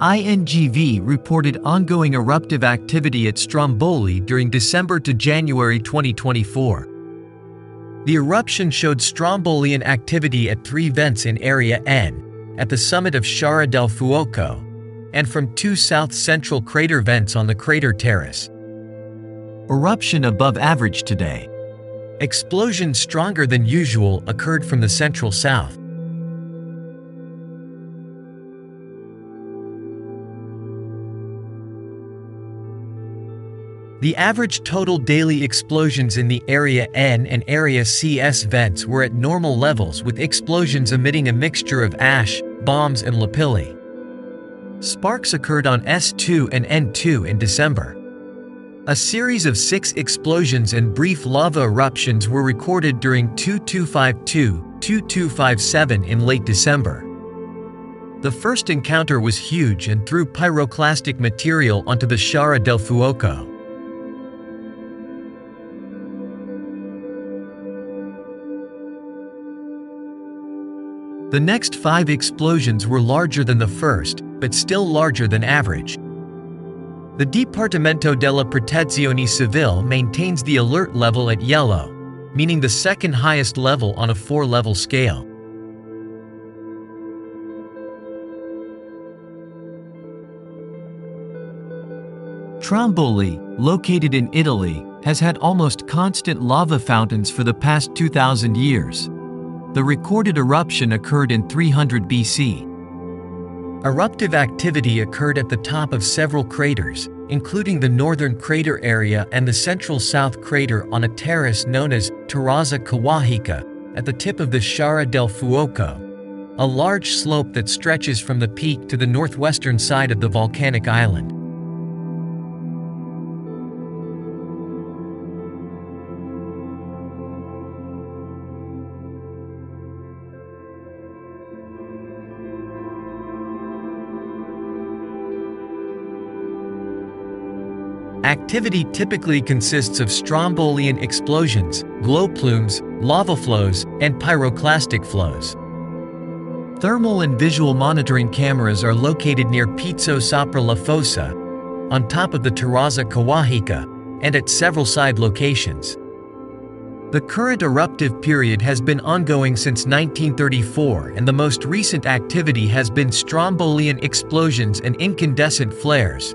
INGV reported ongoing eruptive activity at Stromboli during December to January 2024. The eruption showed Strombolian activity at three vents in Area N, at the summit of Sciara del Fuoco, and from two south-central crater vents on the crater terrace. Eruption above average today. Explosion stronger than usual occurred from the central south. The average total daily explosions in the Area N and Area CS vents were at normal levels with explosions emitting a mixture of ash, bombs and lapilli. Sparks occurred on S2 and N2 in December. A series of six explosions and brief lava eruptions were recorded during 2252-2257 in late December. The first encounter was huge and threw pyroclastic material onto the Sciara del Fuoco. The next five explosions were larger than the first, but still larger than average. The Dipartimento della Protezione Civile maintains the alert level at yellow, meaning the second highest level on a four-level scale. Stromboli, located in Italy, has had almost constant lava fountains for the past 2,000 years. The recorded eruption occurred in 300 BC. Eruptive activity occurred at the top of several craters, including the northern crater area and the central south crater on a terrace known as Terrazza Kawahika, at the tip of the Sciara del Fuoco, a large slope that stretches from the peak to the northwestern side of the volcanic island. Activity typically consists of strombolian explosions, glow plumes, lava flows, and pyroclastic flows. Thermal and visual monitoring cameras are located near Pizzo Sopra La Fossa, on top of the Terrazza Kawahika, and at several side locations. The current eruptive period has been ongoing since 1934 and the most recent activity has been strombolian explosions and incandescent flares.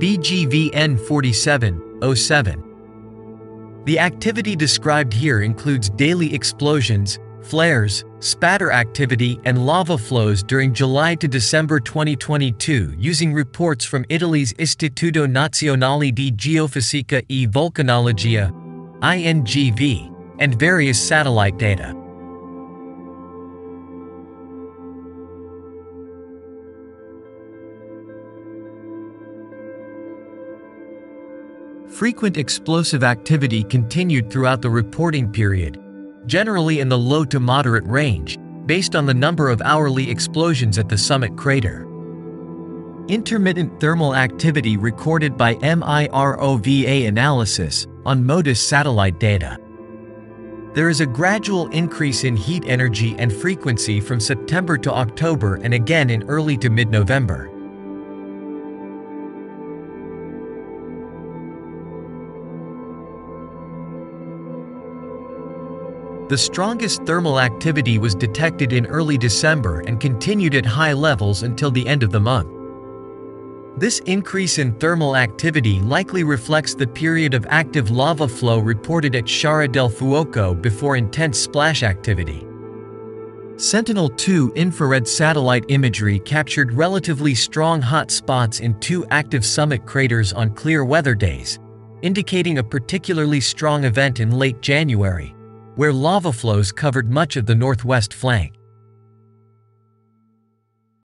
BGVN 4707. The activity described here includes daily explosions, flares, spatter activity and lava flows during July to December 2022 using reports from Italy's Istituto Nazionale di Geofisica e Vulcanologia INGV, and various satellite data. Frequent explosive activity continued throughout the reporting period, generally in the low to moderate range, based on the number of hourly explosions at the summit crater. Intermittent thermal activity recorded by MIROVA analysis on MODIS satellite data. There is a gradual increase in heat energy and frequency from September to October and again in early to mid-November. The strongest thermal activity was detected in early December and continued at high levels until the end of the month. This increase in thermal activity likely reflects the period of active lava flow reported at Sciara del Fuoco before intense splash activity. Sentinel-2 infrared satellite imagery captured relatively strong hot spots in two active summit craters on clear weather days, indicating a particularly strong event in late January where lava flows covered much of the northwest flank.